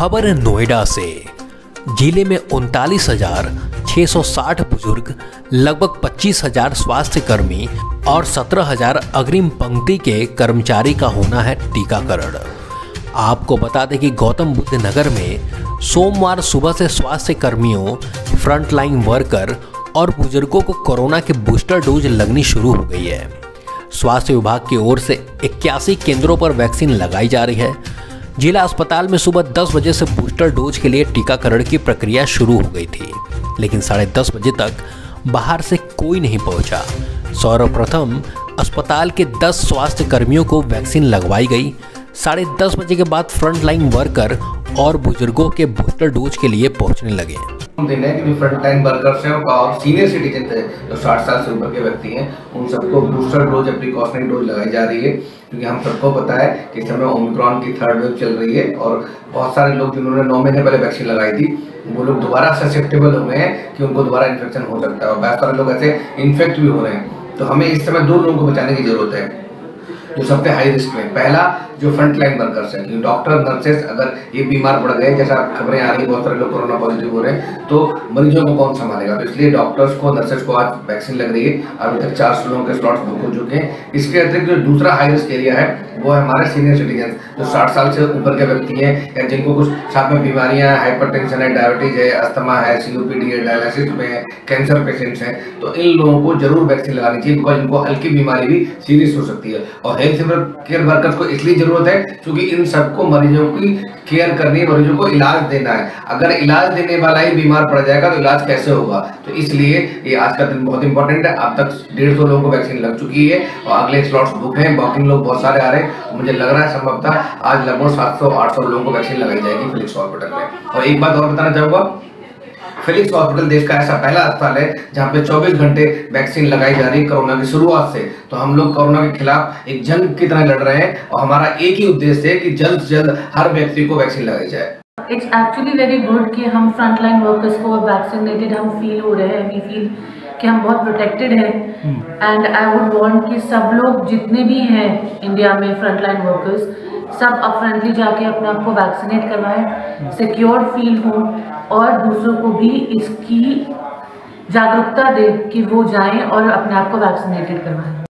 खबर है नोएडा से। ज़िले में उनतालीस हज़ार सौ साठ बुज़ुर्ग, लगभग पच्चीस हज़ार स्वास्थ्य कर्मी और सत्रह हज़ार अग्रिम पंक्ति के कर्मचारी का होना है टीकाकरण। आपको बता दें कि गौतम बुद्ध नगर में सोमवार सुबह से स्वास्थ्य कर्मियों फ्रंटलाइन वर्कर और बुज़ुर्गों को कोरोना के बूस्टर डोज लगनी शुरू हो गई है। स्वास्थ्य विभाग की ओर से इक्यासी केंद्रों पर वैक्सीन लगाई जा रही है। जिला अस्पताल में सुबह 10 बजे से बूस्टर डोज के लिए टीकाकरण की प्रक्रिया शुरू हो गई थी, लेकिन साढ़े दस बजे तक बाहर से कोई नहीं पहुँचा। सर्वप्रथम अस्पताल के 10 स्वास्थ्य कर्मियों को वैक्सीन लगवाई गई। साढ़े दस बजे के बाद फ्रंटलाइन वर्कर और बुज़ुर्गों के बूस्टर डोज के लिए पहुँचने लगे। दिन है कि जो फ्रंट लाइन वर्कर्स हैं और सीनियर सिटीजन थे, जो साठ साल से ऊपर के व्यक्ति हैं, उन सबको बूस्टर डोज या प्रिकॉशनरी डोज लगाई जा रही है। क्योंकि हम सबको पता है कि इस समय ओमिक्रॉन की थर्ड वेव चल रही है और बहुत सारे लोग जिन्होंने नौ महीने पहले वैक्सीन लगाई थी, वो लोग दोबारा ससेप्टेबल हो गए हैं कि उनको दोबारा इन्फेक्शन हो सकता है। और बहुत सारे लोग ऐसे इन्फेक्ट भी हो रहे हैं। तो हमें इस समय दो लोगों को बचाने की ज़रूरत है। जो सबसे हाई रिस्क में। पहला जो फ्रंट लाइन वर्कर्स है डॉक्टर नर्सेस अगर ये बीमार पड़ गए, जैसा खबरें आ रही बहुत सारे लोग कोरोना पॉजिटिव हो रहे हैं तो मरीजों को कौन संभालेगा? तो इसलिए डॉक्टर्स को नर्सेस को आज वैक्सीन लग रही है, अभी तक चार सौ लोगों के स्लॉट्स बुक हो चुके हैं। इसके अतिरिक्त जो दूसरा हाई रिस्क एरिया है वो है हमारे सीनियर सिटीजन जो साठ साल से ऊपर के व्यक्ति हैं, या जिनको कुछ साथ में बीमारियाँ हाइपर टेंशन है डायबिटीज़ है अस्थमा है सीओपीडी है डायलिसिस में है कैंसर पेशेंट्स हैं तो इन लोगों को ज़रूर वैक्सीन लगानी चाहिए बिकॉज़ इनको हल्की बीमारी भी सीरियस हो सकती है। और हेल्थ केयर वर्कर्स को इसलिए ज़रूरत है, क्योंकि इन सबको मरीजों की केयर करनी है, मरीजों को इलाज देना है। अगर इलाज देने वाला ही बीमार पड़ जाएगा तो इलाज कैसे होगा? तो इसलिए ये आज का दिन बहुत इंपॉर्टेंट है। अब तक डेढ़ सौ लोगों को वैक्सीन लग चुकी है और अगले स्लॉट्स बुक हैं। वॉकिंग लोग बहुत सारे आ रहे हैं। मुझे लग रहा है संभवतः आज लगभग सात सौ, आठ सौ लोगों को वैक्सीन लगाई जाएगी फिलिक्स हॉस्पिटल में। और एक बात और बताना चाहूँगा फिलिक्स हॉस्पिटल देश का ऐसा पहला अस्पताल है जहाँ पे 24 घंटे वैक्सीन लगाई जा रही है कोरोना की शुरुआत से। तो हम लोग कोरोना के खिलाफ एक जंग की तरह लड़ रहे हैं और हमारा एक ही उद्देश्य है कि जल्द से जल्द हर व्यक्ति को वैक्सीन लगाई जाए। इट्स एक्चुअली वेरी गुड कि हम फ्रंट लाइन वर्कर्स को वैक्सीनेटेड हम फील हो रहे हैं वी फील कि हम बहुत प्रोटेक्टेड हैं. एंड आई वुड वांट कि सब लोग जितने भी हैं इंडिया में फ्रंट लाइन वर्कर्स सब अपफ्रंटली जाके अपने आप को वैक्सीनेट करवाएँ सिक्योर फील हो और दूसरों को भी इसकी जागरूकता दे कि वो जाएँ और अपने आप को वैक्सीनेटेड करवाएँ.